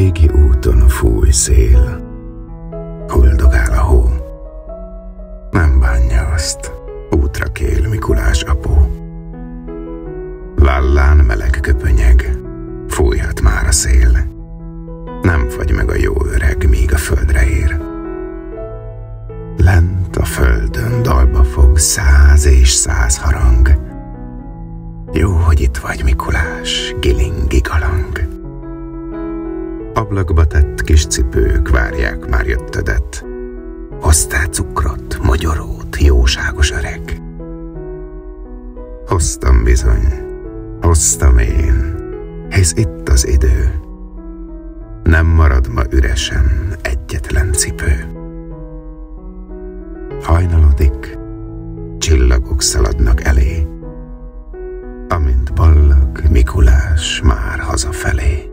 Régi úton fúj szél, huldogál a hó. Nem bánja azt, útra kél Mikulás apu. Vállán meleg köpönyeg, fújhat már a szél. Nem fagy meg a jó öreg, míg a földre ér. Lent a földön dalba fog száz és száz harang. Jó, hogy itt vagy, Mikulás, gilingi galang. Ablakba tett kis cipők várják már jöttödet. Hoztál cukrot, magyarót, jóságos öreg. Hoztam bizony, hoztam én, hisz itt az idő. Nem marad ma üresen egyetlen cipő. Hajnalodik, csillagok szaladnak elé, amint ballag Mikulás már hazafelé.